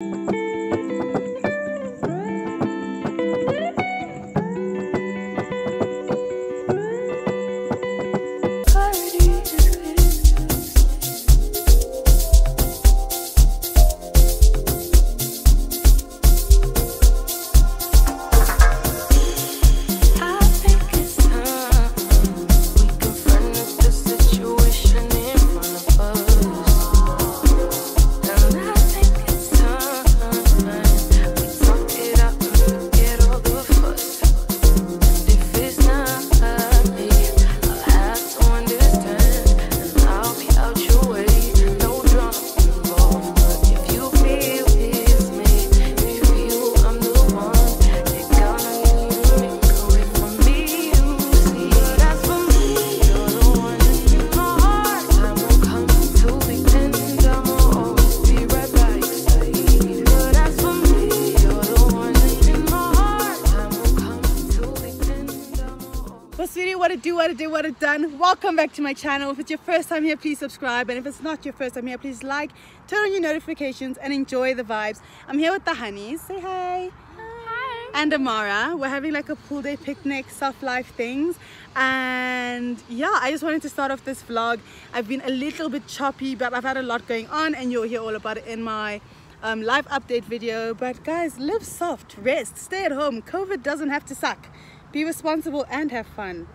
I What it do, what it do, what it done. Welcome back to my channel. If it's your first time here, please subscribe. And if it's not your first time here, please like, turn on your notifications, and enjoy the vibes. I'm here with the honeys. Say hi. hi. And Amara. We're having like a pool day picnic, soft life things. And yeah, I just wanted to start off this vlog. I've been a little bit choppy, but I've had a lot going on, and you'll hear all about it in my um, live update video. But guys, live soft, rest, stay at home. COVID doesn't have to suck. Be responsible and have fun.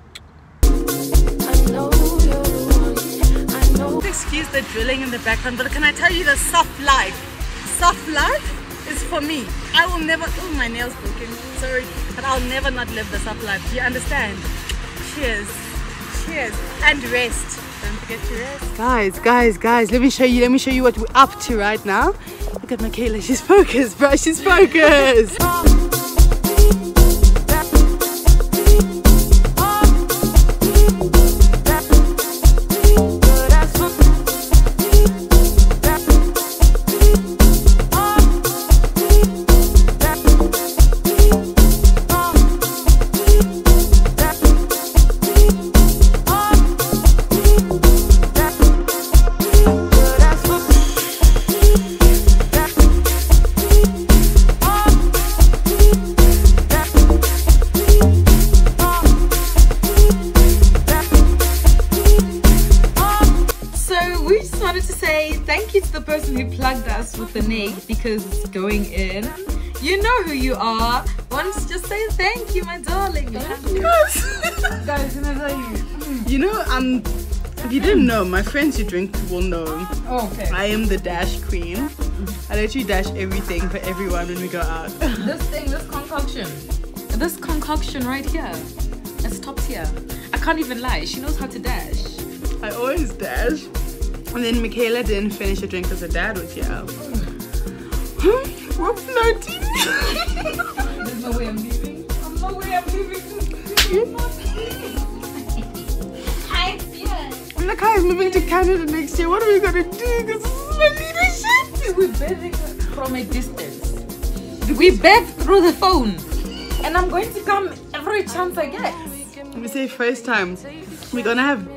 Excuse the drilling in the background, but can I tell you the soft life? Soft life is for me. I will never. Oh, my nails broken. Sorry, but I'll never not live the soft life. Do you understand? Cheers. Cheers. And rest. Don't forget to rest. Guys, guys, guys, let me show you. Let me show you what we're up to right now. Look at Michaela. She's focused, bro. She's focused. Say thank you to the person who plugged us with the neg because it's going in. You know who you are. Want to just say thank you, my darling. Guys, can I tell you? You know, um, if you didn't know, my friends who drink will know. Oh, okay. I am the dash queen. I literally dash everything for everyone when we go out. This thing, this concoction, this concoction right here, it's top tier. I can't even lie. She knows how to dash. I always dash. And then Michaela didn't finish her drink because her dad was here. We're floating. There's no way I'm leaving. There's no way I'm leaving. Look how he's moving to Canada next year. What are we gonna do? This is my leadership. We're bathing from a distance. We bathe through the phone. And I'm going to come every chance I get. We say first time. We're gonna have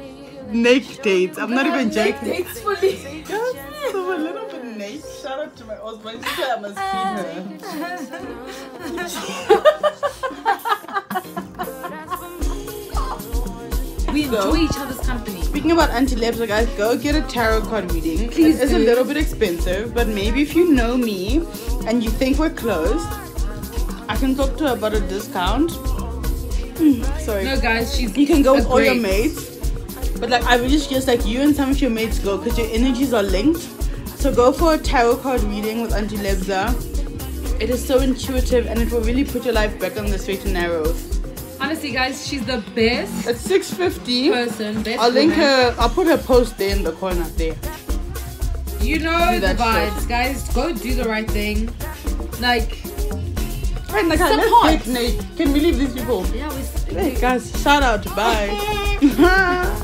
naked dates. I'm not even joking. Dates for me. Yes, so a little bit naked. Shout out to my husband. She said I must feed her. We enjoy each other's company. Speaking about anti-labs, guys, go get a tarot card reading. Please It's a little bit expensive, but maybe if you know me and you think we're close, I can talk to her about a discount. Mm, Sorry. No, guys, she's. You can go with all your mates. But like I really suggest like you and some of your mates go because your energies are linked. So go for a tarot card reading with Auntie Lebza. It is so intuitive and it will really put your life back on the straight and narrow. Honestly, guys, she's the best At 650. person. Best I'll link woman. her I'll put her post there in the corner there. You know the vibes, guys. Go do the right thing. Like, Right, like, let's Support. take Can we leave these people? yeah, we. Hey guys, shout out. Bye.